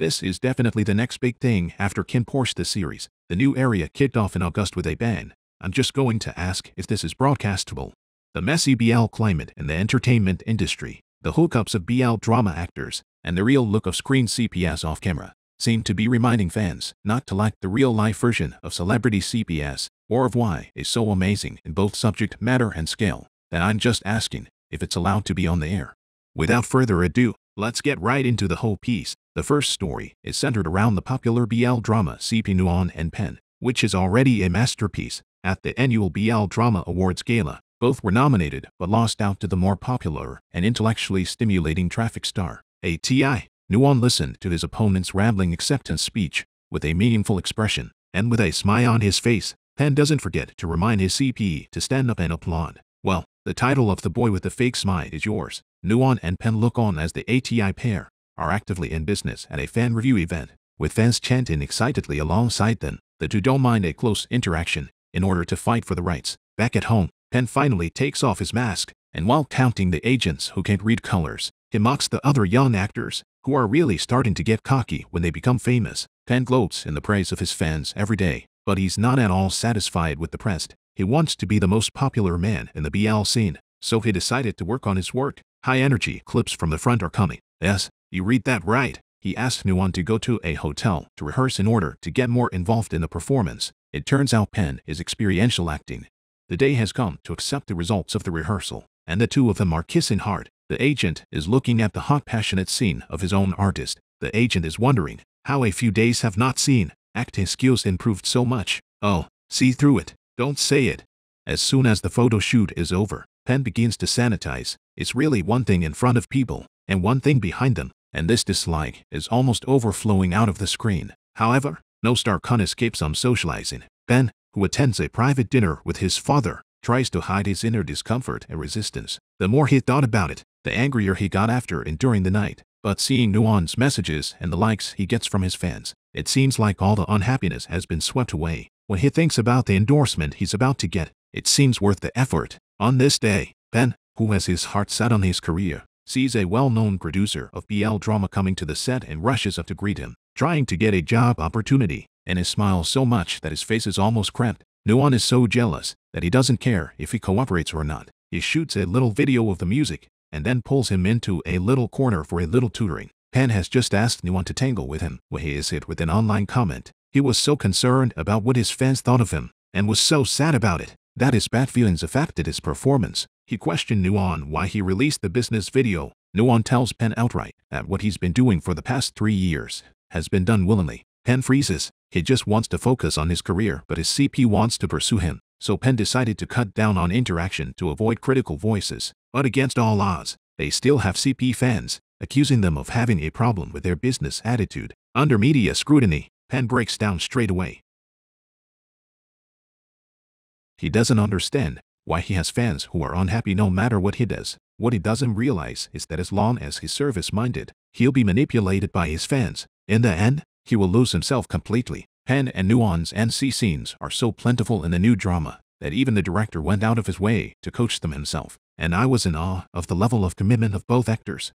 This is definitely the next big thing after KinnPorsche the series. The new area kicked off in August with a bang. I'm just going to ask if this is broadcastable. The messy BL climate in the entertainment industry, the hookups of BL drama actors, and the real look of screen CPS off camera seem to be reminding fans not to like the real-life version of celebrity CPS or of why it's so amazing in both subject matter and scale that I'm just asking if it's allowed to be on the air. Without further ado, let's get right into the whole piece. The first story is centered around the popular BL drama CP Nuon and Pen, which is already a masterpiece. At the annual BL Drama Awards Gala, both were nominated but lost out to the more popular and intellectually stimulating Traffic Star, ATI. Nuon listened to his opponent's rambling acceptance speech with a meaningful expression, and with a smile on his face, Pen doesn't forget to remind his CP to stand up and applaud. Well, the title of The Boy with the Fake Smile is yours. Nuon and Pen look on as the ATI pair are actively in business at a fan review event, with fans chanting excitedly alongside them. The two don't mind a close interaction in order to fight for the rights. Back at home, Pen finally takes off his mask, and while counting the agents who can't read colors, he mocks the other young actors who are really starting to get cocky when they become famous. Pen gloats in the praise of his fans every day, but he's not at all satisfied with the press. He wants to be the most popular man in the BL scene, so he decided to work on his work. High energy clips from the front are coming. Yes, you read that right. He asked Nuon to go to a hotel to rehearse in order to get more involved in the performance. It turns out Pen is experiential acting. The day has come to accept the results of the rehearsal, and the two of them are kissing hard. The agent is looking at the hot passionate scene of his own artist. The agent is wondering how a few days have not seen acting skills improved so much. Oh, see through it. Don't say it. As soon as the photo shoot is over, Pen begins to sanitize. It's really one thing in front of people and one thing behind them and this dislike is almost overflowing out of the screen. However, no star can escape some socializing. Ben, who attends a private dinner with his father, tries to hide his inner discomfort and resistance. The more he thought about it, the angrier he got after and during the night. But seeing Nuon's messages and the likes he gets from his fans, it seems like all the unhappiness has been swept away. When he thinks about the endorsement he's about to get, it seems worth the effort. On this day, Ben, who has his heart set on his career, sees a well-known producer of BL drama coming to the set and rushes up to greet him, trying to get a job opportunity, and he smiles so much that his face is almost cramped. Nuon is so jealous that he doesn't care if he cooperates or not. He shoots a little video of the music and then pulls him into a little corner for a little tutoring. Pen has just asked Nuon to tangle with him when he is hit with an online comment. He was so concerned about what his fans thought of him and was so sad about it that his bad feelings affected his performance. He questioned Nuon why he released the business video. Nuon tells Pen outright that what he's been doing for the past three years has been done willingly. Pen freezes. He just wants to focus on his career, but his CP wants to pursue him. So Pen decided to cut down on interaction to avoid critical voices. But against all odds, they still have CP fans, accusing them of having a problem with their business attitude. Under media scrutiny, Pen breaks down straight away. He doesn't understand why he has fans who are unhappy no matter what he does. What he doesn't realize is that as long as he's service-minded, he'll be manipulated by his fans. In the end, he will lose himself completely. Pen and Nuon's NC scenes are so plentiful in the new drama that even the director went out of his way to coach them himself, and I was in awe of the level of commitment of both actors.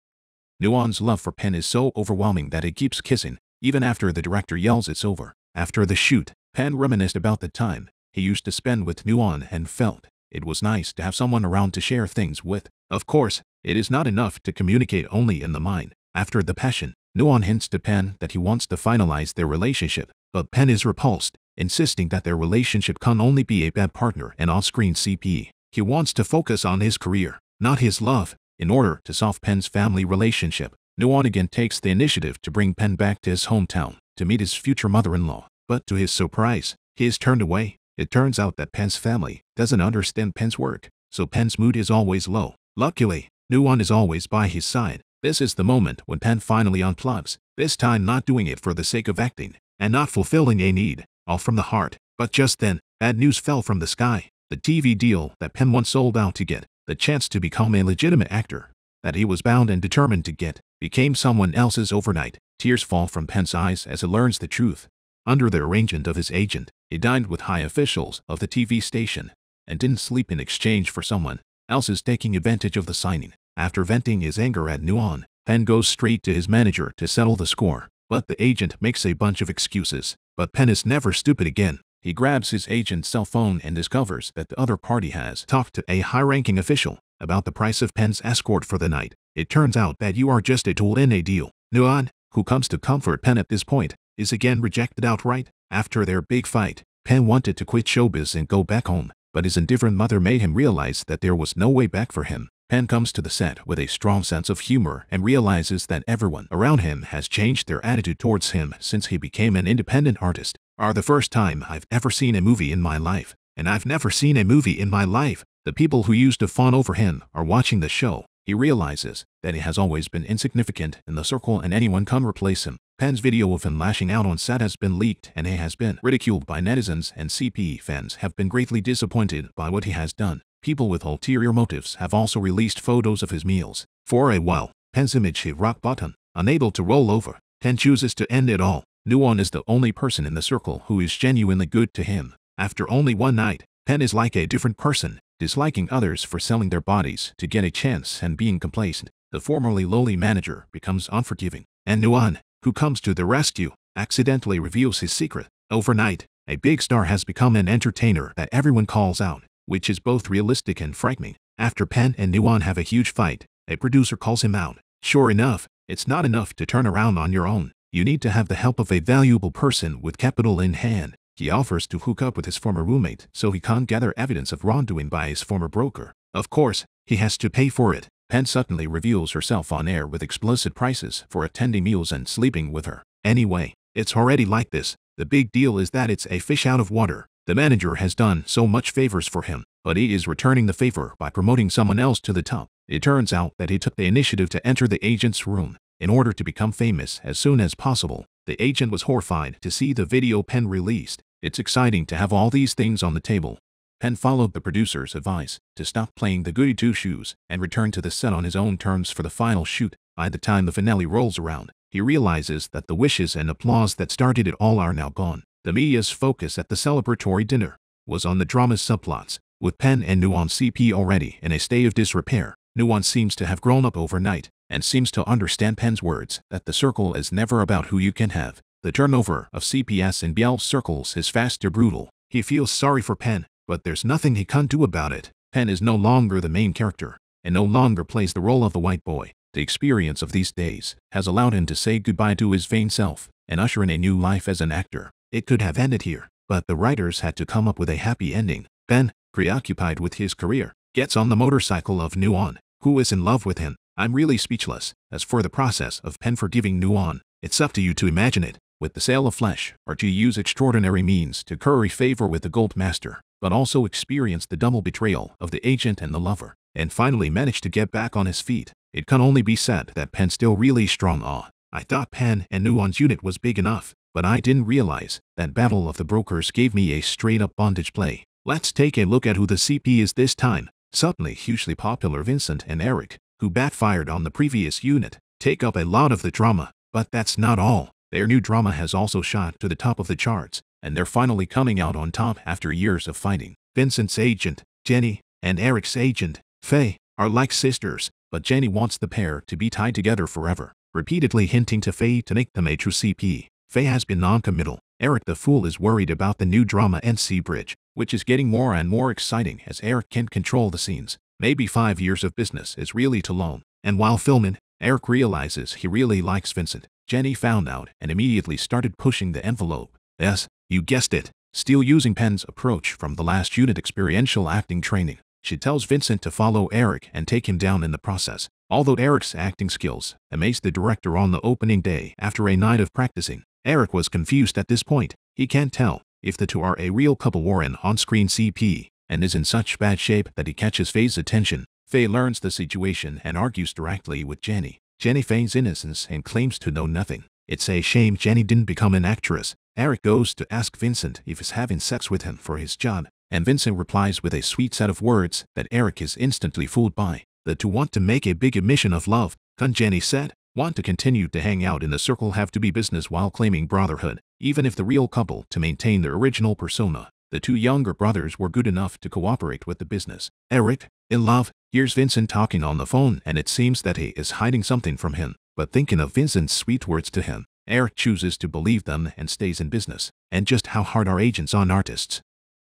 Nuon's love for Pen is so overwhelming that it keeps kissing, even after the director yells it's over. After the shoot, Pen reminisced about the time he used to spend with Nuon and felt it was nice to have someone around to share things with. Of course, it is not enough to communicate only in the mind. After the passion, Nuon hints to Pen that he wants to finalize their relationship, but Pen is repulsed, insisting that their relationship can only be a bad partner and off-screen CP. He wants to focus on his career, not his love, in order to solve Pen's family relationship. Nuon again takes the initiative to bring Pen back to his hometown to meet his future mother-in-law, but to his surprise, he is turned away. It turns out that Penn's family doesn't understand Penn's work, so Penn's mood is always low. Luckily, Nuon is always by his side. This is the moment when Penn finally unplugs, this time not doing it for the sake of acting, and not fulfilling a need, all from the heart. But just then, bad news fell from the sky. The TV deal that Penn once sold out to get, the chance to become a legitimate actor, that he was bound and determined to get, became someone else's overnight. Tears fall from Penn's eyes as he learns the truth. Under the arrangement of his agent, he dined with high officials of the TV station and didn't sleep in exchange for someone else's taking advantage of the signing. After venting his anger at Nuon, Pen goes straight to his manager to settle the score. But the agent makes a bunch of excuses. But Penn is never stupid again. He grabs his agent's cell phone and discovers that the other party has talked to a high-ranking official about the price of Penn's escort for the night. It turns out that you are just a tool in a deal. Nuan, who comes to comfort Penn at this point, is again rejected outright. After their big fight, Penn wanted to quit showbiz and go back home, but his indifferent mother made him realize that there was no way back for him. Penn comes to the set with a strong sense of humor and realizes that everyone around him has changed their attitude towards him since he became an independent artist. Are the first time I've ever seen a movie in my life, and I've never seen a movie in my life. The people who used to fawn over him are watching the show. He realizes that he has always been insignificant in the circle and anyone can replace him. Penn's video of him lashing out on set has been leaked and he has been ridiculed by netizens and CP fans have been greatly disappointed by what he has done. People with ulterior motives have also released photos of his meals. For a while, Penn's image hit rock bottom, unable to roll over. Penn chooses to end it all. Nuon is the only person in the circle who is genuinely good to him. After only one night, Penn is like a different person, disliking others for selling their bodies to get a chance and being complacent. The formerly lowly manager becomes unforgiving. And Nuon, who comes to the rescue, accidentally reveals his secret. Overnight, a big star has become an entertainer that everyone calls out which is both realistic and frightening. After Penn and Nuon have a huge fight, a producer calls him out. Sure enough, it's not enough to turn around on your own. You need to have the help of a valuable person with capital in hand. He offers to hook up with his former roommate so he can't gather evidence of wrongdoing by his former broker. Of course, he has to pay for it. Penn suddenly reveals herself on air with explicit prices for attending meals and sleeping with her. Anyway, it's already like this. The big deal is that it's a fish out of water. The manager has done so much favors for him, but he is returning the favor by promoting someone else to the top. It turns out that he took the initiative to enter the agent's room in order to become famous as soon as possible. The agent was horrified to see the video Penn released. It's exciting to have all these things on the table. Penn followed the producer's advice to stop playing the goody two-shoes and return to the set on his own terms for the final shoot. By the time the finale rolls around, he realizes that the wishes and applause that started it all are now gone. The media's focus at the celebratory dinner was on the drama's subplots, with Penn and Nuon CP already in a state of disrepair. Nuon seems to have grown up overnight and seems to understand Penn's words that the circle is never about who you can have. The turnover of CPS in BL circles is fast and brutal. He feels sorry for Penn, but there's nothing he can't do about it. Penn is no longer the main character and no longer plays the role of the white boy. The experience of these days has allowed him to say goodbye to his vain self and usher in a new life as an actor. It could have ended here, but the writers had to come up with a happy ending. Ben, preoccupied with his career, gets on the motorcycle of Nuon, who is in love with him. I'm really speechless. As for the process of Pen forgiving Nuon, it's up to you to imagine it, with the sale of flesh, or to use extraordinary means to curry favor with the gold master, but also experienced the double betrayal of the agent and the lover, and finally managed to get back on his feet. It can only be said that Penn still really strong awe. I thought Penn and Nuon's unit was big enough, but I didn't realize that Battle of the Brokers gave me a straight-up bondage play. Let's take a look at who the CP is this time. Suddenly hugely popular Vincent and Eric, who backfired on the previous unit, take up a lot of the drama. But that's not all. Their new drama has also shot to the top of the charts, and they're finally coming out on top after years of fighting. Vincent's agent, Jenny, and Eric's agent, Faye, are like sisters, but Jenny wants the pair to be tied together forever, repeatedly hinting to Faye to make them a true CP. Faye has been non-committal. Eric the Fool is worried about the new drama NC Bridge, which is getting more and more exciting as Eric can't control the scenes. Maybe five years of business is really too long. And while filming, Eric realizes he really likes Vincent. Jenny found out and immediately started pushing the envelope. Yes, you guessed it, still using Penn's approach from the last unit experiential acting training. She tells Vincent to follow Eric and take him down in the process. Although Eric's acting skills amazed the director on the opening day after a night of practicing, Eric was confused at this point. He can't tell if the two are a real couple or an on-screen CP, and is in such bad shape that he catches Faye's attention. Faye learns the situation and argues directly with Jenny. Jenny feigns innocence and claims to know nothing. It's a shame Jenny didn't become an actress. Eric goes to ask Vincent if he's having sex with him for his job, and Vincent replies with a sweet set of words that Eric is instantly fooled by. The two want to make a big admission of love, Kun Jenny said want to continue to hang out in the circle have to be business while claiming brotherhood, even if the real couple to maintain their original persona. The two younger brothers were good enough to cooperate with the business. Eric, in love, hears Vincent talking on the phone and it seems that he is hiding something from him. But thinking of Vincent's sweet words to him, Eric chooses to believe them and stays in business. And just how hard are agents on artists?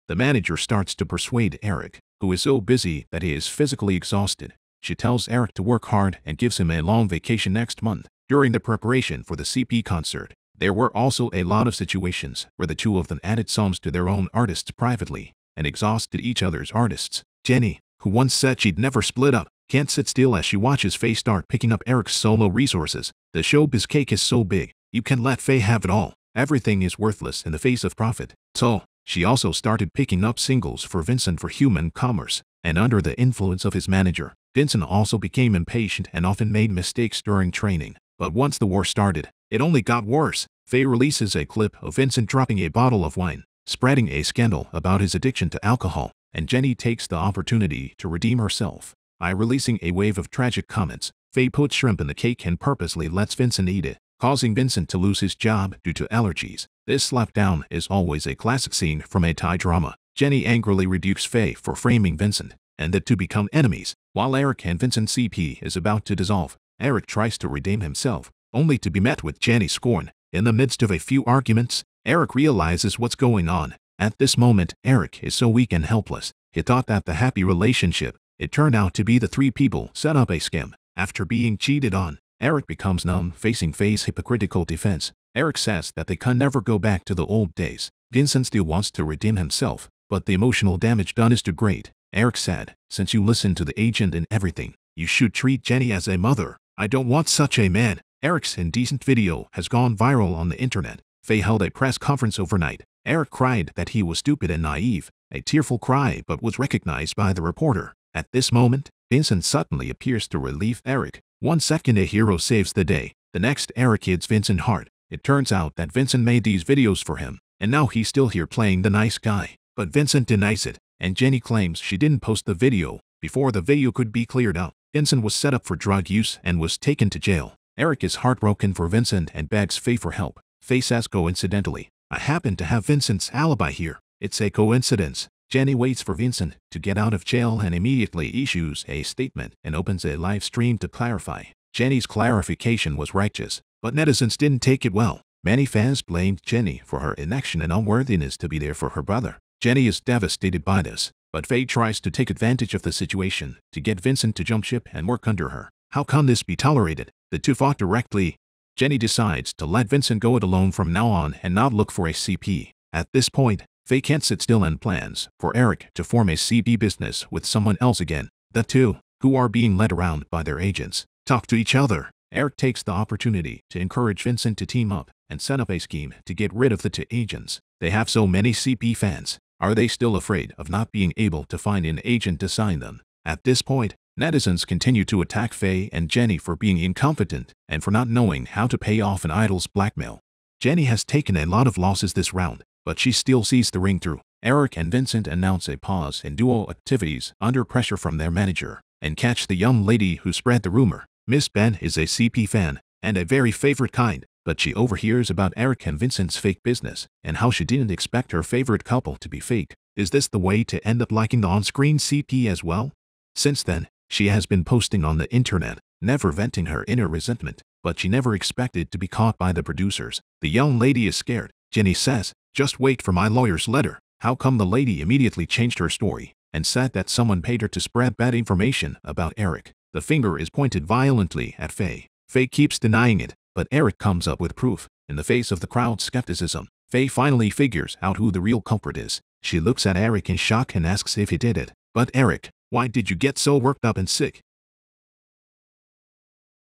The manager starts to persuade Eric, who is so busy that he is physically exhausted. She tells Eric to work hard and gives him a long vacation next month. During the preparation for the CP concert, there were also a lot of situations where the two of them added songs to their own artists privately and exhausted each other's artists. Jenny, who once said she'd never split up, can't sit still as she watches Faye start picking up Eric's solo resources. The showbiz cake is so big, you can let Faye have it all. Everything is worthless in the face of profit. So, she also started picking up singles for Vincent for human commerce, and under the influence of his manager, Vincent also became impatient and often made mistakes during training. But once the war started, it only got worse. Faye releases a clip of Vincent dropping a bottle of wine, spreading a scandal about his addiction to alcohol, and Jenny takes the opportunity to redeem herself. By releasing a wave of tragic comments, Faye puts shrimp in the cake and purposely lets Vincent eat it, causing Vincent to lose his job due to allergies. This slapdown is always a classic scene from a Thai drama. Jenny angrily rebukes Faye for framing Vincent, and the two become enemies. While Eric and Vincent CP is about to dissolve, Eric tries to redeem himself, only to be met with Jenny's scorn. In the midst of a few arguments, Eric realizes what's going on. At this moment, Eric is so weak and helpless. He thought that the happy relationship, it turned out to be the three people set up a scam. After being cheated on, Eric becomes numb, facing Faye's hypocritical defense. Eric says that they can never go back to the old days. Vincent still wants to redeem himself, but the emotional damage done is too great. Eric said, since you listen to the agent and everything, you should treat Jenny as a mother. I don't want such a man. Eric's indecent video has gone viral on the internet. Faye held a press conference overnight. Eric cried that he was stupid and naive, a tearful cry but was recognized by the reporter. At this moment, Vincent suddenly appears to relieve Eric. One second a hero saves the day, the next Eric hits Vincent hard. It turns out that Vincent made these videos for him, and now he's still here playing the nice guy. But Vincent denies it, and Jenny claims she didn't post the video before the video could be cleared up. Vincent was set up for drug use and was taken to jail. Eric is heartbroken for Vincent and begs Faye for help. Faye says coincidentally, I happen to have Vincent's alibi here. It's a coincidence. Jenny waits for Vincent to get out of jail and immediately issues a statement and opens a live stream to clarify. Jenny's clarification was righteous, but netizens didn't take it well. Many fans blamed Jenny for her inaction and unworthiness to be there for her brother. Jenny is devastated by this, but Faye tries to take advantage of the situation to get Vincent to jump ship and work under her. How can this be tolerated? The two fought directly. Jenny decides to let Vincent go it alone from now on and not look for a CP. At this point, Faye can't sit still and plans for Eric to form a CP business with someone else again. The two, who are being led around by their agents, talk to each other. Eric takes the opportunity to encourage Vincent to team up and set up a scheme to get rid of the two agents. They have so many CP fans. Are they still afraid of not being able to find an agent to sign them? At this point, Netizens continue to attack Faye and Jenny for being incompetent and for not knowing how to pay off an idol's blackmail. Jenny has taken a lot of losses this round, but she still sees the ring through. Eric and Vincent announce a pause in duo activities under pressure from their manager and catch the young lady who spread the rumor. Miss Ben is a CP fan and a very favorite kind, but she overhears about Eric and Vincent's fake business and how she didn't expect her favorite couple to be fake. Is this the way to end up liking the on-screen CP as well? Since then, she has been posting on the internet, never venting her inner resentment, but she never expected to be caught by the producers. The young lady is scared. Jenny says, just wait for my lawyer's letter. How come the lady immediately changed her story and said that someone paid her to spread bad information about Eric? The finger is pointed violently at Faye. Faye keeps denying it, but Eric comes up with proof. In the face of the crowd's skepticism, Faye finally figures out who the real culprit is. She looks at Eric in shock and asks if he did it. But Eric, why did you get so worked up and sick?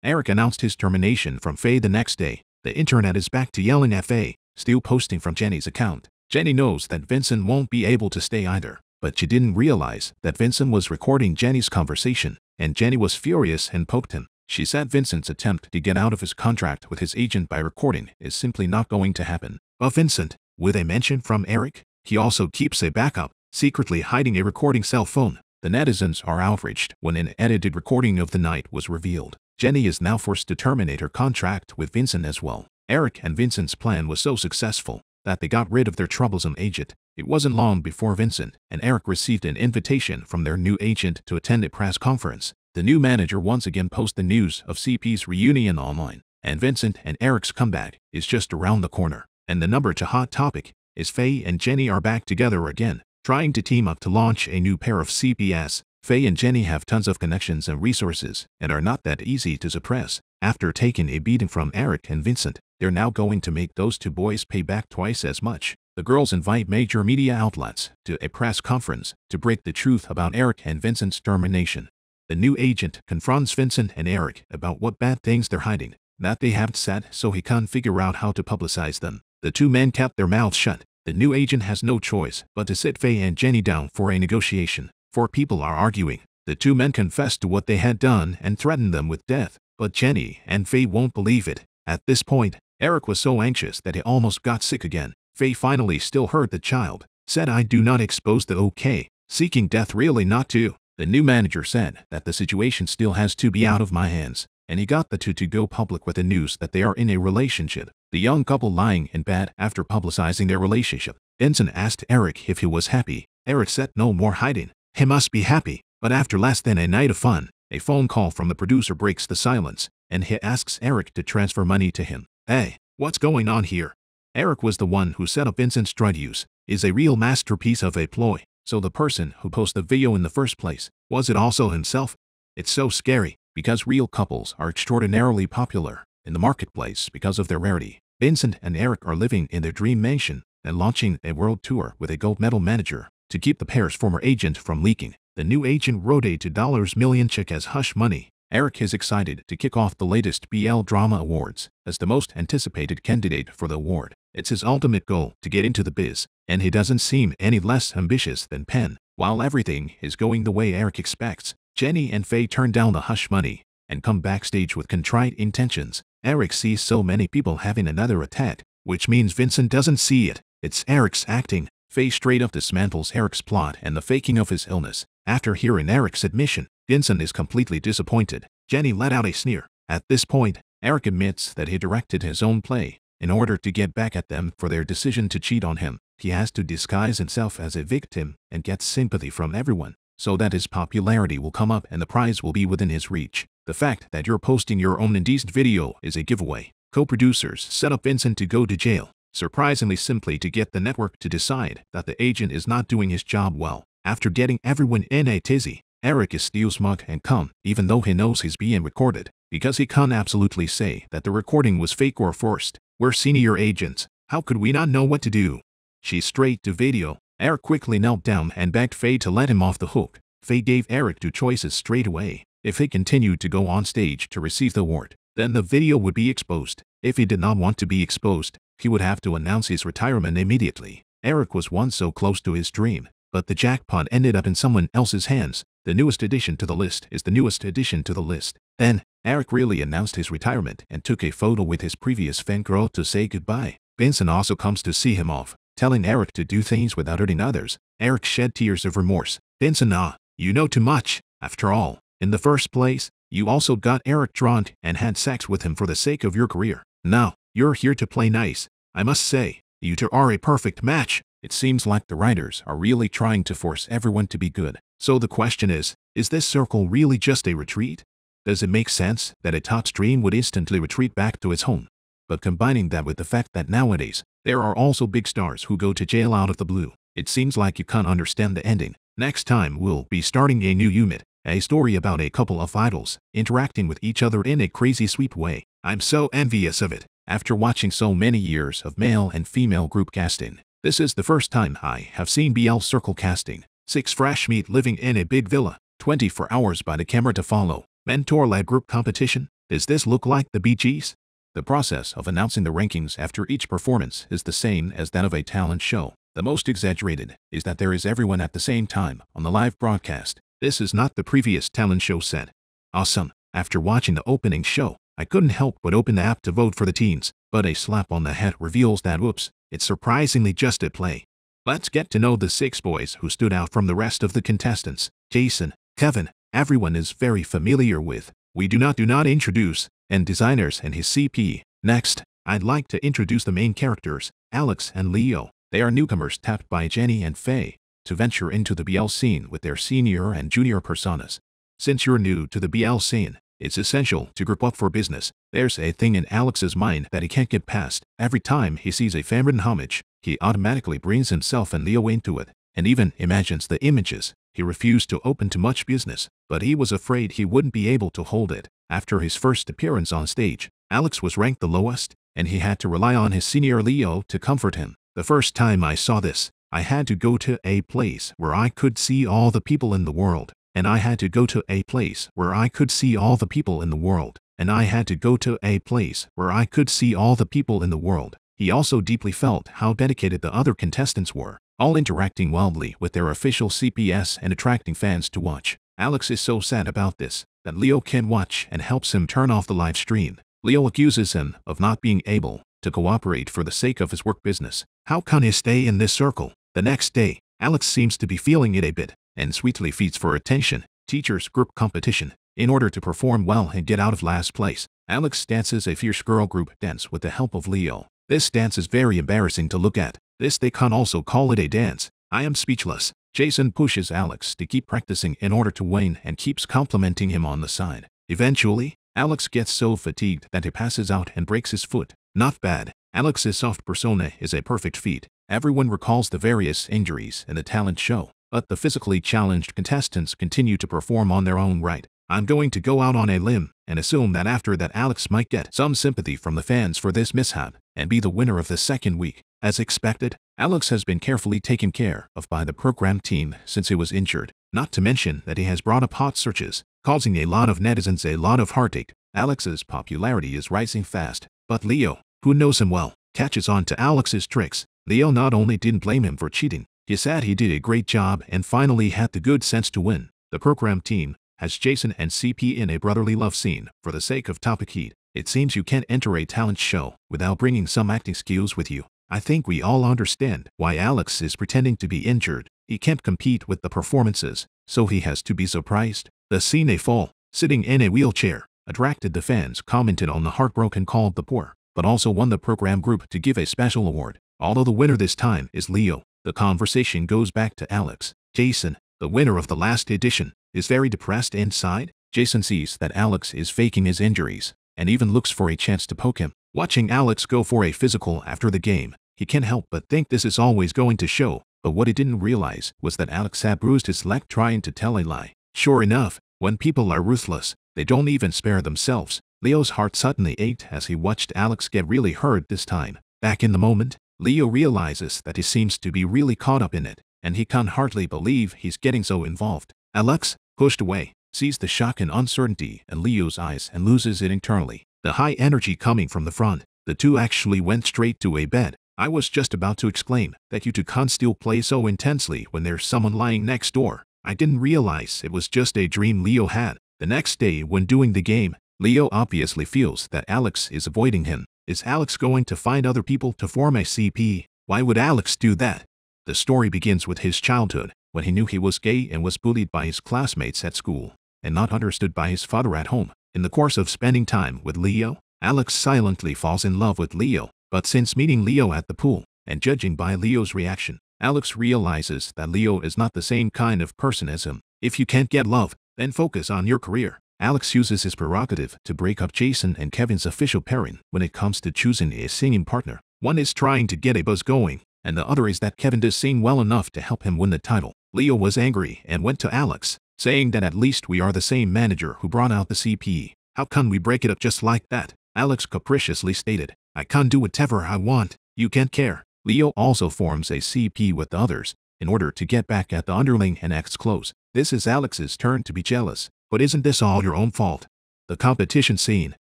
Eric announced his termination from Faye the next day. The internet is back to yelling at Faye, still posting from Jenny's account. Jenny knows that Vincent won't be able to stay either, but she didn't realize that Vincent was recording Jenny's conversation, and Jenny was furious and poked him. She said Vincent's attempt to get out of his contract with his agent by recording is simply not going to happen. But Vincent, with a mention from Eric, he also keeps a backup, secretly hiding a recording cell phone. The netizens are outraged when an edited recording of the night was revealed. Jenny is now forced to terminate her contract with Vincent as well. Eric and Vincent's plan was so successful that they got rid of their troublesome agent. It wasn't long before Vincent and Eric received an invitation from their new agent to attend a press conference. The new manager once again posted the news of CP's reunion online. and Vincent and Eric's comeback is just around the corner. And the number to hot topic is Faye and Jenny are back together again, trying to team up to launch a new pair of CPS. Faye and Jenny have tons of connections and resources and are not that easy to suppress. After taking a beating from Eric and Vincent, they're now going to make those two boys pay back twice as much. The girls invite major media outlets to a press conference to break the truth about Eric and Vincent's termination. The new agent confronts Vincent and Eric about what bad things they're hiding that they haven't said so he can't figure out how to publicize them. The two men kept their mouths shut. The new agent has no choice but to sit Faye and Jenny down for a negotiation. Four people are arguing. The two men confess to what they had done and threaten them with death, but Jenny and Faye won't believe it. At this point, Eric was so anxious that he almost got sick again. Faye finally still heard the child, said I do not expose the OK, seeking death really not to. The new manager said that the situation still has to be out of my hands, and he got the two to go public with the news that they are in a relationship. The young couple lying in bed after publicizing their relationship. Vincent asked Eric if he was happy. Eric said no more hiding. He must be happy. But after less than a night of fun, a phone call from the producer breaks the silence, and he asks Eric to transfer money to him. Hey, what's going on here? Eric was the one who set up Vincent's drug use, is a real masterpiece of a ploy. So the person who posted the video in the first place, was it also himself? It's so scary, because real couples are extraordinarily popular in the marketplace because of their rarity. Vincent and Eric are living in their dream mansion and launching a world tour with a gold medal manager to keep the pair's former agent from leaking. The new agent wrote a $2 million check as hush money. Eric is excited to kick off the latest BL Drama Awards as the most anticipated candidate for the award. It's his ultimate goal to get into the biz, and he doesn't seem any less ambitious than Penn. While everything is going the way Eric expects, Jenny and Faye turn down the hush money and come backstage with contrite intentions. Eric sees so many people having another attack, which means Vincent doesn't see it. It's Eric's acting. Faye straight up dismantles Eric's plot and the faking of his illness. After hearing Eric's admission, Vincent is completely disappointed. Jenny let out a sneer. At this point, Eric admits that he directed his own play. In order to get back at them for their decision to cheat on him, he has to disguise himself as a victim and get sympathy from everyone so that his popularity will come up and the prize will be within his reach. The fact that you're posting your own indecent video is a giveaway. Co-producers set up Vincent to go to jail, surprisingly simply to get the network to decide that the agent is not doing his job well. After getting everyone in a tizzy, Eric is still smug and calm, even though he knows he's being recorded, because he can't absolutely say that the recording was fake or forced. We're senior agents. How could we not know what to do? She's straight to video, Eric quickly knelt down and begged Faye to let him off the hook. Faye gave Eric two choices straight away. If he continued to go on stage to receive the award, then the video would be exposed. If he did not want to be exposed, he would have to announce his retirement immediately. Eric was once so close to his dream, but the jackpot ended up in someone else's hands. The newest addition to the list is the newest addition to the list. Then, Eric really announced his retirement and took a photo with his previous fan girl to say goodbye. Benson also comes to see him off telling Eric to do things without hurting others. Eric shed tears of remorse. Benson, ah, you know too much. After all, in the first place, you also got Eric drunk and had sex with him for the sake of your career. Now, you're here to play nice. I must say, you two are a perfect match. It seems like the writers are really trying to force everyone to be good. So the question is, is this circle really just a retreat? Does it make sense that a top stream would instantly retreat back to its home? But combining that with the fact that nowadays, there are also big stars who go to jail out of the blue. It seems like you can't understand the ending. Next time we'll be starting a new unit, a story about a couple of idols interacting with each other in a crazy sweet way. I'm so envious of it. After watching so many years of male and female group casting, this is the first time I have seen BL circle casting. Six fresh meat living in a big villa, 24 hours by the camera to follow. Mentor-led group competition? Does this look like the BGs? The process of announcing the rankings after each performance is the same as that of a talent show. The most exaggerated is that there is everyone at the same time on the live broadcast. This is not the previous talent show set. Awesome. After watching the opening show, I couldn't help but open the app to vote for the teens, but a slap on the head reveals that whoops, it's surprisingly just a play. Let's get to know the six boys who stood out from the rest of the contestants. Jason, Kevin, everyone is very familiar with. We do not do not introduce, and designers and his CP. Next, I'd like to introduce the main characters, Alex and Leo. They are newcomers tapped by Jenny and Faye to venture into the BL scene with their senior and junior personas. Since you're new to the BL scene, It's essential to group up for business. There's a thing in Alex's mind that he can't get past. Every time he sees a fan homage, he automatically brings himself and Leo into it, and even imagines the images. He refused to open to much business, but he was afraid he wouldn't be able to hold it. After his first appearance on stage, Alex was ranked the lowest, and he had to rely on his senior Leo to comfort him. The first time I saw this, I had to go to a place where I could see all the people in the world and I had to go to a place where I could see all the people in the world, and I had to go to a place where I could see all the people in the world. He also deeply felt how dedicated the other contestants were, all interacting wildly with their official CPS and attracting fans to watch. Alex is so sad about this that Leo can watch and helps him turn off the live stream. Leo accuses him of not being able to cooperate for the sake of his work business. How can he stay in this circle? The next day, Alex seems to be feeling it a bit and sweetly feeds for attention, teachers group competition. In order to perform well and get out of last place, Alex dances a fierce girl group dance with the help of Leo. This dance is very embarrassing to look at. This they can also call it a dance. I am speechless. Jason pushes Alex to keep practicing in order to win and keeps complimenting him on the side. Eventually, Alex gets so fatigued that he passes out and breaks his foot. Not bad. Alex's soft persona is a perfect feat. Everyone recalls the various injuries in the talent show. But the physically challenged contestants continue to perform on their own right. I'm going to go out on a limb and assume that after that Alex might get some sympathy from the fans for this mishap and be the winner of the second week. As expected, Alex has been carefully taken care of by the program team since he was injured, not to mention that he has brought up hot searches, causing a lot of netizens a lot of heartache. Alex's popularity is rising fast, but Leo, who knows him well, catches on to Alex's tricks. Leo not only didn't blame him for cheating, he said he did a great job and finally had the good sense to win. The program team has Jason and CP in a brotherly love scene for the sake of topic heat. It seems you can't enter a talent show without bringing some acting skills with you. I think we all understand why Alex is pretending to be injured. He can't compete with the performances, so he has to be surprised. The scene a fall, sitting in a wheelchair, attracted the fans commented on the heartbroken called the poor, but also won the program group to give a special award. Although the winner this time is Leo, the conversation goes back to Alex. Jason, the winner of the last edition, is very depressed inside. Jason sees that Alex is faking his injuries and even looks for a chance to poke him. Watching Alex go for a physical after the game, he can't help but think this is always going to show, but what he didn't realize was that Alex had bruised his leg trying to tell a lie. Sure enough, when people are ruthless, they don't even spare themselves. Leo's heart suddenly ached as he watched Alex get really hurt this time. Back in the moment, Leo realizes that he seems to be really caught up in it, and he can hardly believe he's getting so involved. Alex, pushed away, sees the shock and uncertainty in Leo's eyes and loses it internally. The high energy coming from the front, the two actually went straight to a bed. I was just about to exclaim that you two can't still play so intensely when there's someone lying next door. I didn't realize it was just a dream Leo had. The next day, when doing the game, Leo obviously feels that Alex is avoiding him. Is Alex going to find other people to form a CP? Why would Alex do that? The story begins with his childhood, when he knew he was gay and was bullied by his classmates at school, and not understood by his father at home. In the course of spending time with Leo, Alex silently falls in love with Leo, but since meeting Leo at the pool, and judging by Leo's reaction, Alex realizes that Leo is not the same kind of person as him. If you can't get love, then focus on your career. Alex uses his prerogative to break up Jason and Kevin's official pairing when it comes to choosing a singing partner. One is trying to get a buzz going, and the other is that Kevin does sing well enough to help him win the title. Leo was angry and went to Alex, saying that at least we are the same manager who brought out the CP. How can we break it up just like that? Alex capriciously stated, I can't do whatever I want. You can't care. Leo also forms a CP with the others in order to get back at the underling and acts close. This is Alex's turn to be jealous. But isn't this all your own fault? The competition scene.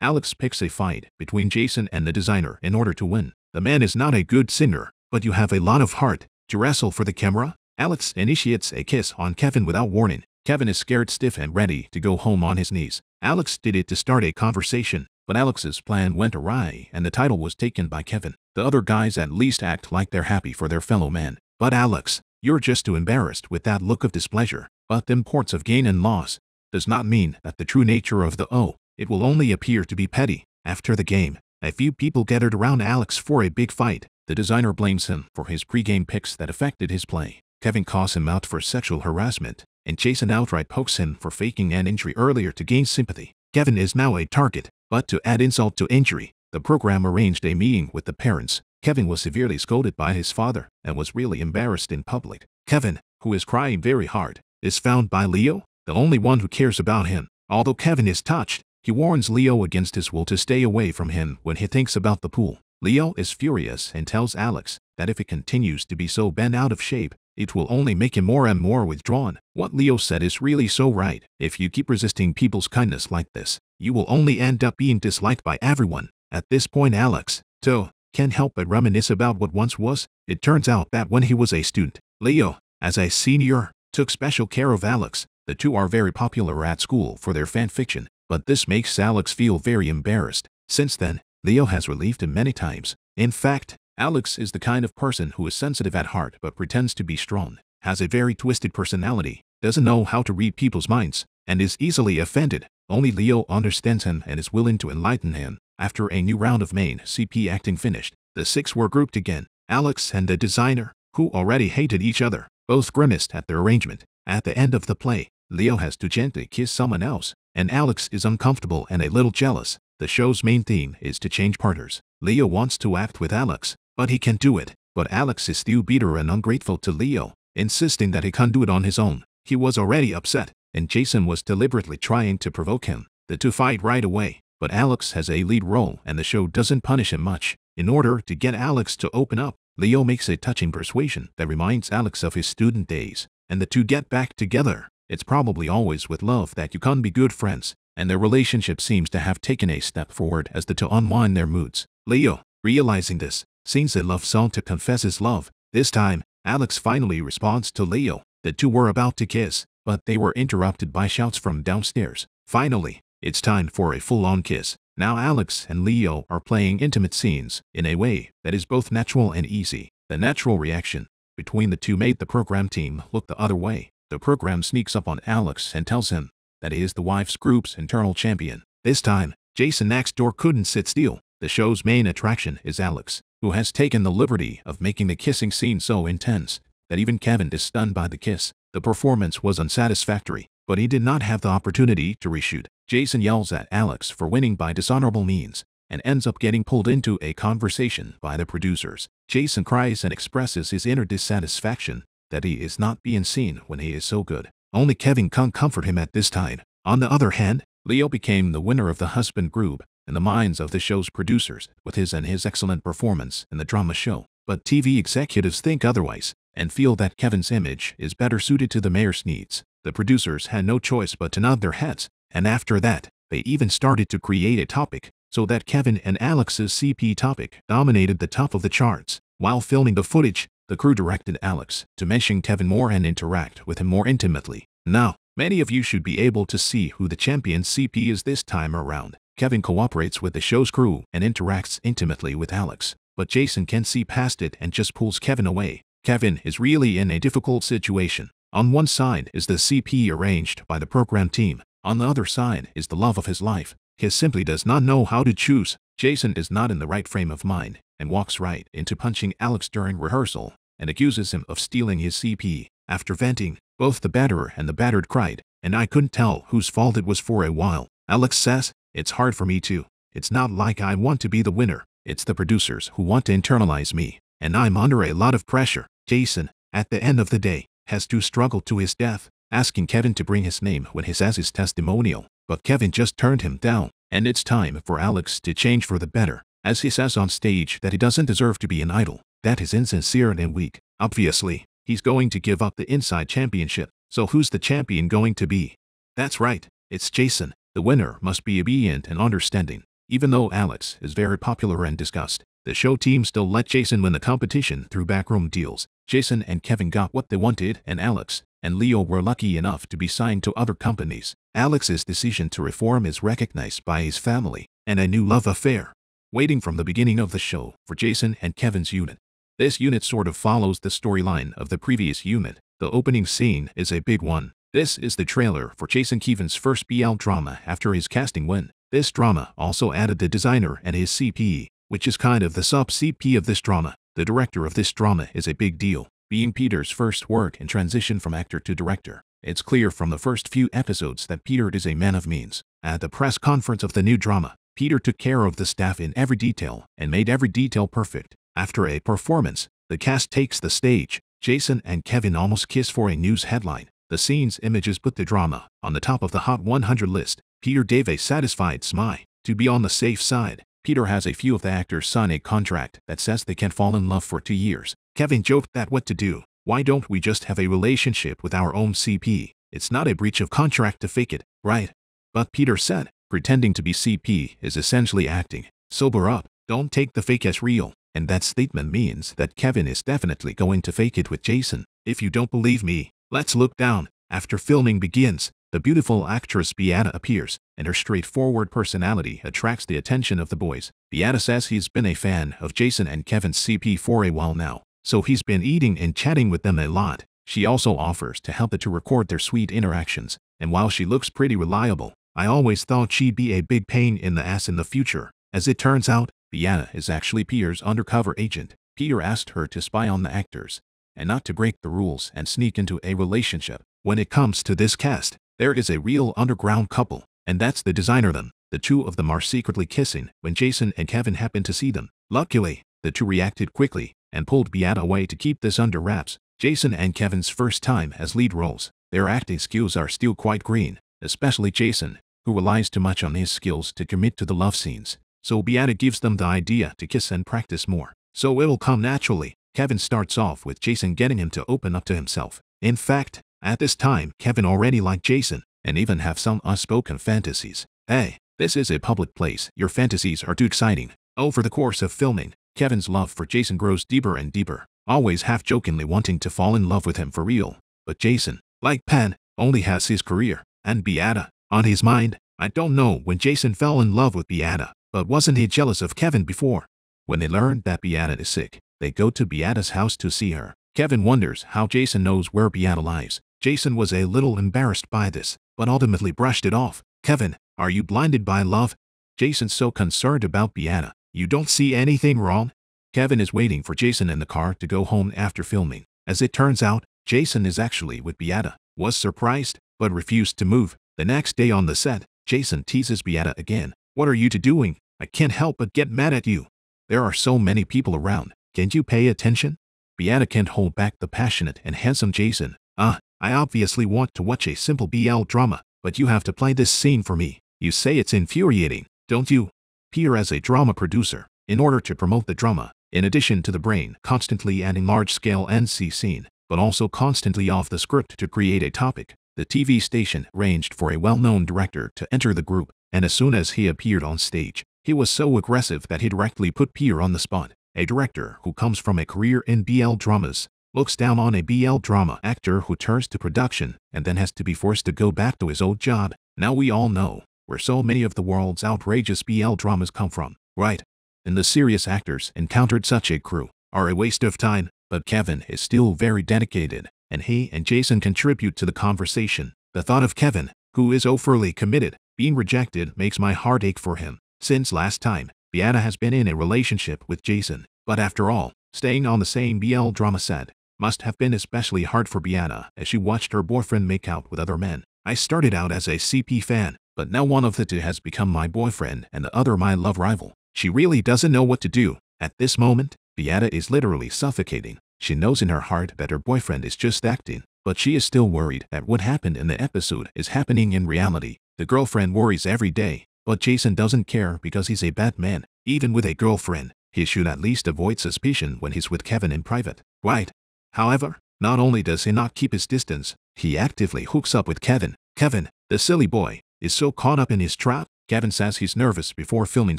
Alex picks a fight between Jason and the designer in order to win. The man is not a good singer, but you have a lot of heart. To wrestle for the camera, Alex initiates a kiss on Kevin without warning. Kevin is scared stiff and ready to go home on his knees. Alex did it to start a conversation, but Alex's plan went awry and the title was taken by Kevin. The other guys at least act like they're happy for their fellow man. But Alex, you're just too embarrassed with that look of displeasure. But the ports of gain and loss does not mean that the true nature of the O, it will only appear to be petty. After the game, a few people gathered around Alex for a big fight. The designer blames him for his pre-game picks that affected his play. Kevin calls him out for sexual harassment, and Jason outright pokes him for faking an injury earlier to gain sympathy. Kevin is now a target. But to add insult to injury, the program arranged a meeting with the parents. Kevin was severely scolded by his father and was really embarrassed in public. Kevin, who is crying very hard, is found by Leo, the only one who cares about him. Although Kevin is touched, he warns Leo against his will to stay away from him when he thinks about the pool. Leo is furious and tells Alex that if it continues to be so bent out of shape, it will only make him more and more withdrawn. What Leo said is really so right. If you keep resisting people's kindness like this, you will only end up being disliked by everyone. At this point Alex, too, can't help but reminisce about what once was. It turns out that when he was a student, Leo, as a senior, took special care of Alex. The two are very popular at school for their fan fiction, but this makes Alex feel very embarrassed. Since then, Leo has relieved him many times. In fact, Alex is the kind of person who is sensitive at heart but pretends to be strong, has a very twisted personality, doesn't know how to read people's minds, and is easily offended. Only Leo understands him and is willing to enlighten him. After a new round of main CP acting finished, the six were grouped again. Alex and the designer, who already hated each other, both grimaced at their arrangement. At the end of the play, Leo has to gently kiss someone else, and Alex is uncomfortable and a little jealous. The show's main theme is to change partners. Leo wants to act with Alex, but he can't do it. But Alex is still bitter and ungrateful to Leo, insisting that he can't do it on his own. He was already upset, and Jason was deliberately trying to provoke him. The two fight right away, but Alex has a lead role and the show doesn't punish him much. In order to get Alex to open up, Leo makes a touching persuasion that reminds Alex of his student days, and the two get back together. It's probably always with love that you can be good friends, and their relationship seems to have taken a step forward as the two unwind their moods. Leo, realizing this, sings a love song to confess his love. This time, Alex finally responds to Leo. The two were about to kiss, but they were interrupted by shouts from downstairs. Finally, it's time for a full-on kiss. Now Alex and Leo are playing intimate scenes in a way that is both natural and easy. The natural reaction between the two made the program team look the other way. The program sneaks up on Alex and tells him that he is the wife's group's internal champion. This time, Jason next door couldn't sit still. The show's main attraction is Alex, who has taken the liberty of making the kissing scene so intense that even Kevin is stunned by the kiss. The performance was unsatisfactory, but he did not have the opportunity to reshoot. Jason yells at Alex for winning by dishonorable means and ends up getting pulled into a conversation by the producers. Jason cries and expresses his inner dissatisfaction that he is not being seen when he is so good. Only Kevin can't comfort him at this time. On the other hand, Leo became the winner of the husband group in the minds of the show's producers with his and his excellent performance in the drama show. But TV executives think otherwise and feel that Kevin's image is better suited to the mayor's needs. The producers had no choice but to nod their heads, and after that, they even started to create a topic so that Kevin and Alex's CP topic dominated the top of the charts. While filming the footage, the crew directed Alex to mention Kevin more and interact with him more intimately. Now, many of you should be able to see who the champion CP is this time around. Kevin cooperates with the show's crew and interacts intimately with Alex, but Jason can see past it and just pulls Kevin away. Kevin is really in a difficult situation. On one side is the CP arranged by the program team. On the other side is the love of his life. He simply does not know how to choose. Jason is not in the right frame of mind and walks right into punching Alex during rehearsal and accuses him of stealing his CP. After venting, both the batterer and the battered cried, and I couldn't tell whose fault it was for a while. Alex says, it's hard for me too. It's not like I want to be the winner. It's the producers who want to internalize me, and I'm under a lot of pressure. Jason, at the end of the day, has to struggle to his death, asking Kevin to bring his name when he says his testimonial. But Kevin just turned him down, and it's time for Alex to change for the better as he says on stage that he doesn't deserve to be an idol, that is insincere and weak. Obviously, he's going to give up the Inside Championship, so who's the champion going to be? That's right, it's Jason. The winner must be obedient and understanding. Even though Alex is very popular and discussed, the show team still let Jason win the competition through backroom deals. Jason and Kevin got what they wanted, and Alex and Leo were lucky enough to be signed to other companies. Alex's decision to reform is recognized by his family, and a new love affair waiting from the beginning of the show for Jason and Kevin's unit. This unit sort of follows the storyline of the previous unit. The opening scene is a big one. This is the trailer for Jason Kevin's first BL drama after his casting win. This drama also added the designer and his CP, which is kind of the sub-CP of this drama. The director of this drama is a big deal, being Peter's first work in transition from actor to director. It's clear from the first few episodes that Peter is a man of means. At the press conference of the new drama, Peter took care of the staff in every detail and made every detail perfect. After a performance, the cast takes the stage. Jason and Kevin almost kiss for a news headline. The scene's images put the drama on the top of the Hot 100 list. Peter gave a satisfied smile. To be on the safe side, Peter has a few of the actors sign a contract that says they can fall in love for two years. Kevin joked that what to do. Why don't we just have a relationship with our own CP? It's not a breach of contract to fake it, right? But Peter said, pretending to be CP is essentially acting. Sober up, don't take the fake as real. And that statement means that Kevin is definitely going to fake it with Jason. If you don't believe me, let's look down. After filming begins, the beautiful actress Beata appears, and her straightforward personality attracts the attention of the boys. Beata says he's been a fan of Jason and Kevin's CP for a while now, so he's been eating and chatting with them a lot. She also offers to help the to record their sweet interactions, and while she looks pretty reliable, I always thought she'd be a big pain in the ass in the future. As it turns out, Beata is actually Peter's undercover agent. Peter asked her to spy on the actors, and not to break the rules and sneak into a relationship. When it comes to this cast, there is a real underground couple, and that's the designer them. The two of them are secretly kissing when Jason and Kevin happen to see them. Luckily, the two reacted quickly and pulled Beata away to keep this under wraps. Jason and Kevin's first time as lead roles. Their acting skills are still quite green, especially Jason, who relies too much on his skills to commit to the love scenes. So Beata gives them the idea to kiss and practice more. So it'll come naturally. Kevin starts off with Jason getting him to open up to himself. In fact, at this time, Kevin already liked Jason and even have some unspoken fantasies. Hey, this is a public place. Your fantasies are too exciting. Over the course of filming, Kevin's love for Jason grows deeper and deeper, always half-jokingly wanting to fall in love with him for real. But Jason, like Penn, only has his career and Beata on his mind. I don't know when Jason fell in love with Beata, but wasn't he jealous of Kevin before? When they learn that Beata is sick, they go to Beata's house to see her. Kevin wonders how Jason knows where Beata lies. Jason was a little embarrassed by this, but ultimately brushed it off. Kevin, are you blinded by love? Jason's so concerned about Beata. You don't see anything wrong? Kevin is waiting for Jason in the car to go home after filming. As it turns out, Jason is actually with Beata. Was surprised, but refused to move. The next day on the set, Jason teases Beata again. What are you two doing? I can't help but get mad at you. There are so many people around. Can't you pay attention? Beata can't hold back the passionate and handsome Jason. Ah, I obviously want to watch a simple BL drama, but you have to play this scene for me. You say it's infuriating, don't you? Peter as a drama producer, in order to promote the drama, in addition to the brain constantly adding large-scale NC scene, but also constantly off the script to create a topic, the TV station arranged for a well-known director to enter the group, and as soon as he appeared on stage, he was so aggressive that he directly put Peter on the spot. A director who comes from a career in BL dramas looks down on a BL drama actor who turns to production and then has to be forced to go back to his old job. Now we all know where so many of the world's outrageous BL dramas come from, right? And the serious actors encountered such a crew are a waste of time, but Kevin is still very dedicated, and he and Jason contribute to the conversation. The thought of Kevin, who is overly committed, being rejected makes my heart ache for him. Since last time, Beata has been in a relationship with Jason, but after all, staying on the same BL drama set must have been especially hard for Beata as she watched her boyfriend make out with other men. I started out as a CP fan, but now one of the two has become my boyfriend and the other my love rival. She really doesn't know what to do. At this moment, Beata is literally suffocating. She knows in her heart that her boyfriend is just acting, but she is still worried that what happened in the episode is happening in reality. The girlfriend worries every day, but Jason doesn't care because he's a bad man. Even with a girlfriend, he should at least avoid suspicion when he's with Kevin in private. Right, However, not only does he not keep his distance, he actively hooks up with Kevin. Kevin, the silly boy, is so caught up in his trap, Kevin says he's nervous before filming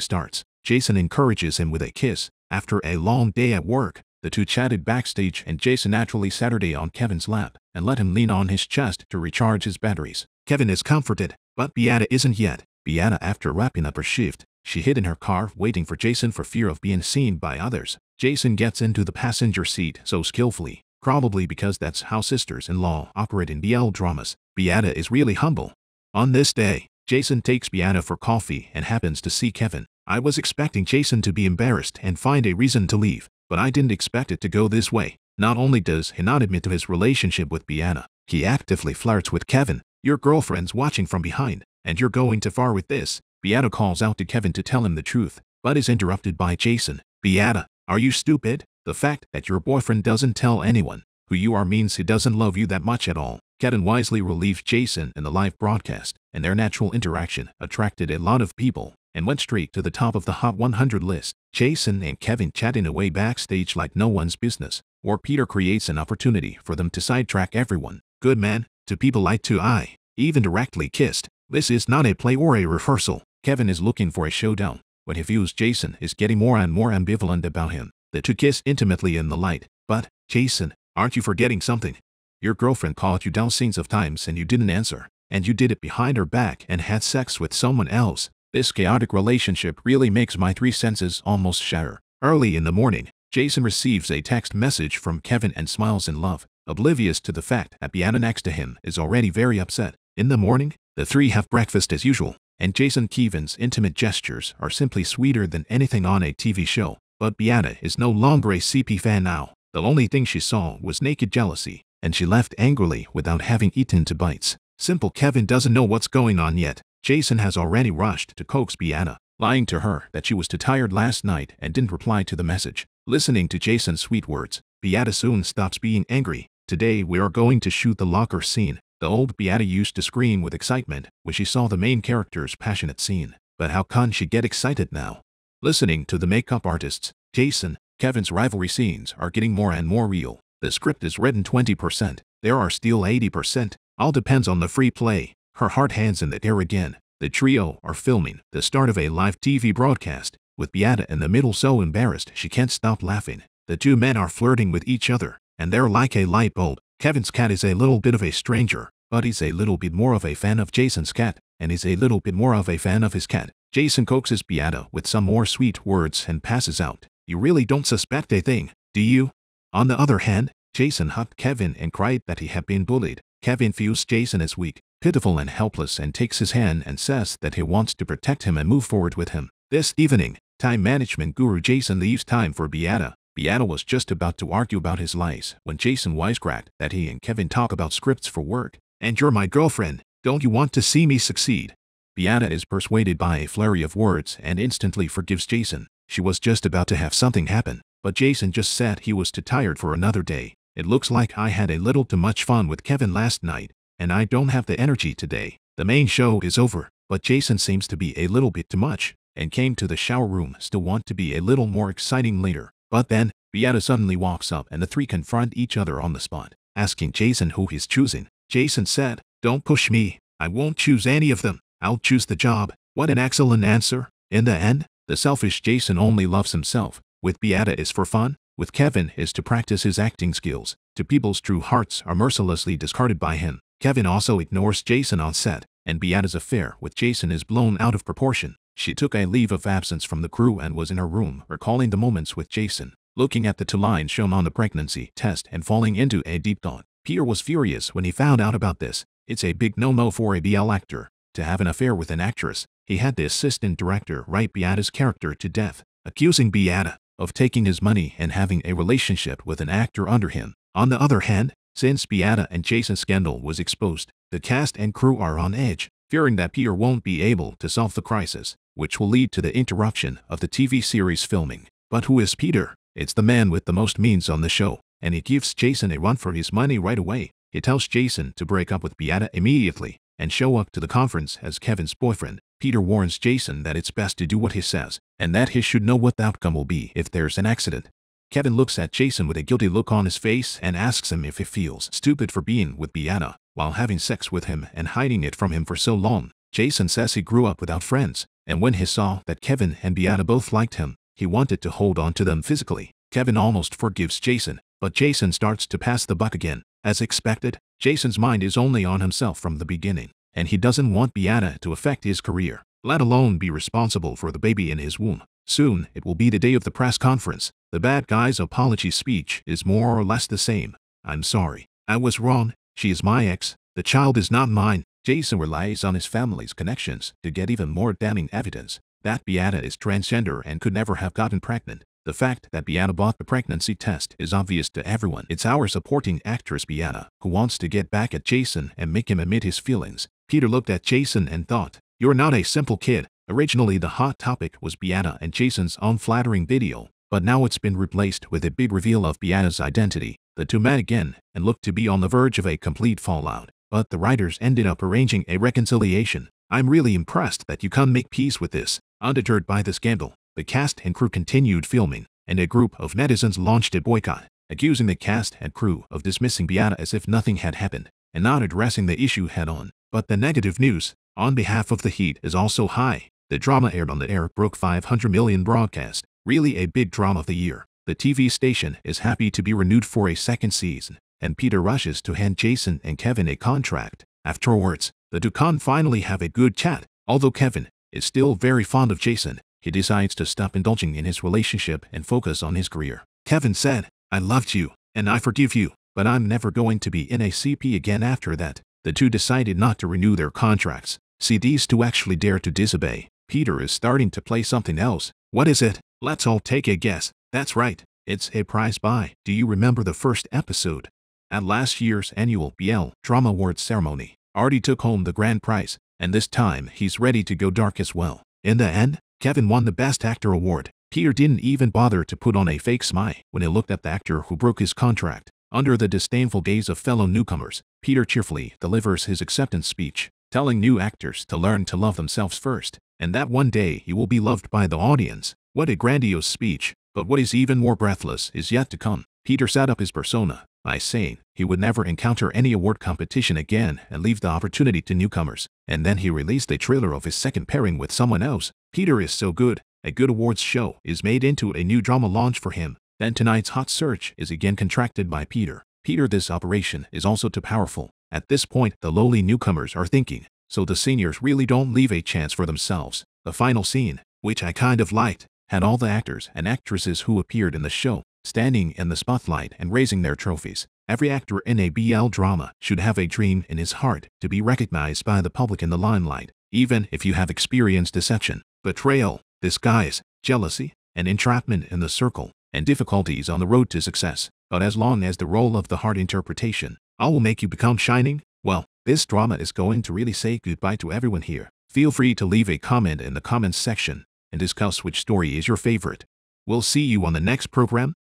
starts. Jason encourages him with a kiss. After a long day at work, the two chatted backstage and Jason naturally Saturday on Kevin's lap and let him lean on his chest to recharge his batteries. Kevin is comforted, but Beata isn't yet. Beata after wrapping up her shift, she hid in her car waiting for Jason for fear of being seen by others. Jason gets into the passenger seat so skillfully probably because that's how sisters-in-law operate in BL dramas. Beata is really humble. On this day, Jason takes Beata for coffee and happens to see Kevin. I was expecting Jason to be embarrassed and find a reason to leave, but I didn't expect it to go this way. Not only does he not admit to his relationship with Beata, he actively flirts with Kevin. Your girlfriend's watching from behind, and you're going too far with this. Beata calls out to Kevin to tell him the truth, but is interrupted by Jason. Beata, are you stupid? The fact that your boyfriend doesn't tell anyone who you are means he doesn't love you that much at all. Kevin wisely relieved Jason in the live broadcast, and their natural interaction attracted a lot of people and went straight to the top of the Hot 100 list. Jason and Kevin chatting away backstage like no one's business, or Peter creates an opportunity for them to sidetrack everyone. Good man, to people like to eye, even directly kissed. This is not a play or a rehearsal. Kevin is looking for a showdown when he feels Jason is getting more and more ambivalent about him. The two kiss intimately in the light. But, Jason, aren't you forgetting something? Your girlfriend called you down scenes of times and you didn't answer, and you did it behind her back and had sex with someone else. This chaotic relationship really makes my three senses almost shatter. Early in the morning, Jason receives a text message from Kevin and smiles in love, oblivious to the fact that Beata next to him is already very upset. In the morning, the three have breakfast as usual, and Jason Kevin's intimate gestures are simply sweeter than anything on a TV show. But Beata is no longer a CP fan now. The only thing she saw was naked jealousy, and she left angrily without having eaten two bites. Simple Kevin doesn't know what's going on yet, Jason has already rushed to coax Beata, lying to her that she was too tired last night and didn't reply to the message. Listening to Jason's sweet words, Beata soon stops being angry. Today we are going to shoot the locker scene. The old Beata used to scream with excitement when she saw the main character's passionate scene. But how can she get excited now? Listening to the makeup artists, Jason, Kevin's rivalry scenes are getting more and more real. The script is written 20%. There are still 80%. All depends on the free play her heart hands in the air again. The trio are filming the start of a live TV broadcast, with Beata in the middle so embarrassed she can't stop laughing. The two men are flirting with each other, and they're like a light bulb. Kevin's cat is a little bit of a stranger, but he's a little bit more of a fan of Jason's cat, and he's a little bit more of a fan of his cat. Jason coaxes Beata with some more sweet words and passes out. You really don't suspect a thing, do you? On the other hand, Jason hugged Kevin and cried that he had been bullied. Kevin feels Jason is weak, pitiful and helpless and takes his hand and says that he wants to protect him and move forward with him. This evening, time management guru Jason leaves time for Beata. Beata was just about to argue about his lies when Jason wisecracked that he and Kevin talk about scripts for work. And you're my girlfriend, don't you want to see me succeed? Beata is persuaded by a flurry of words and instantly forgives Jason. She was just about to have something happen, but Jason just said he was too tired for another day. It looks like I had a little too much fun with Kevin last night, and I don't have the energy today. The main show is over, but Jason seems to be a little bit too much, and came to the shower room still want to be a little more exciting later. But then, Beata suddenly walks up and the three confront each other on the spot, asking Jason who he's choosing. Jason said, Don't push me, I won't choose any of them, I'll choose the job. What an excellent answer. In the end, the selfish Jason only loves himself. With Beata is for fun, with Kevin is to practice his acting skills. To people's true hearts are mercilessly discarded by him. Kevin also ignores Jason on set, and Beata's affair with Jason is blown out of proportion. She took a leave of absence from the crew and was in her room recalling the moments with Jason, looking at the two lines shown on the pregnancy test and falling into a deep thought. Peter was furious when he found out about this. It's a big no-no for a BL actor to have an affair with an actress. He had the assistant director write Beata's character to death, accusing Beata of taking his money and having a relationship with an actor under him. On the other hand, since Beata and Jason's scandal was exposed, the cast and crew are on edge, fearing that Peter won't be able to solve the crisis, which will lead to the interruption of the TV series filming. But who is Peter? It's the man with the most means on the show, and he gives Jason a run for his money right away. He tells Jason to break up with Beata immediately and show up to the conference as Kevin's boyfriend. Peter warns Jason that it's best to do what he says, and that he should know what the outcome will be if there's an accident. Kevin looks at Jason with a guilty look on his face and asks him if he feels stupid for being with Beata while having sex with him and hiding it from him for so long. Jason says he grew up without friends, and when he saw that Kevin and Beata both liked him, he wanted to hold on to them physically. Kevin almost forgives Jason, but Jason starts to pass the buck again. As expected, Jason's mind is only on himself from the beginning, and he doesn't want Beata to affect his career, let alone be responsible for the baby in his womb. Soon, it will be the day of the press conference. The bad guy's apology speech is more or less the same. I'm sorry. I was wrong. She is my ex. The child is not mine. Jason relies on his family's connections to get even more damning evidence that Beata is transgender and could never have gotten pregnant. The fact that Beata bought the pregnancy test is obvious to everyone. It's our supporting actress Beata who wants to get back at Jason and make him admit his feelings. Peter looked at Jason and thought, You're not a simple kid. Originally, the hot topic was Beata and Jason's unflattering video, but now it's been replaced with a big reveal of Beata's identity. The two met again and looked to be on the verge of a complete fallout, but the writers ended up arranging a reconciliation. I'm really impressed that you can make peace with this. Undeterred by the scandal, the cast and crew continued filming, and a group of netizens launched a boycott, accusing the cast and crew of dismissing Beata as if nothing had happened and not addressing the issue head on. But the negative news, on behalf of the Heat, is also high. The drama aired on the air broke 500 million broadcast, really a big drama of the year. The TV station is happy to be renewed for a second season, and Peter rushes to hand Jason and Kevin a contract. Afterwards, the can finally have a good chat. Although Kevin is still very fond of Jason, he decides to stop indulging in his relationship and focus on his career. Kevin said, I loved you, and I forgive you, but I'm never going to be in a CP again after that. The two decided not to renew their contracts. See, these two actually dare to disobey. Peter is starting to play something else. What is it? Let's all take a guess. That's right. It's a prize buy. Do you remember the first episode? At last year's annual BL Drama Awards ceremony, Artie took home the grand prize, and this time he's ready to go dark as well. In the end, Kevin won the Best Actor award. Peter didn't even bother to put on a fake smile when he looked at the actor who broke his contract. Under the disdainful gaze of fellow newcomers, Peter cheerfully delivers his acceptance speech, telling new actors to learn to love themselves first and that one day he will be loved by the audience. What a grandiose speech, but what is even more breathless is yet to come. Peter set up his persona by saying he would never encounter any award competition again and leave the opportunity to newcomers. And then he released a trailer of his second pairing with someone else. Peter is so good, a good awards show is made into a new drama launch for him. Then tonight's hot search is again contracted by Peter. Peter, this operation is also too powerful. At this point, the lowly newcomers are thinking, so the seniors really don't leave a chance for themselves. The final scene, which I kind of liked, had all the actors and actresses who appeared in the show standing in the spotlight and raising their trophies. Every actor in a BL drama should have a dream in his heart to be recognized by the public in the limelight, even if you have experienced deception, betrayal, disguise, jealousy, and entrapment in the circle, and difficulties on the road to success. But as long as the role of the heart interpretation, I will make you become shining, well, this drama is going to really say goodbye to everyone here. Feel free to leave a comment in the comments section and discuss which story is your favorite. We'll see you on the next program.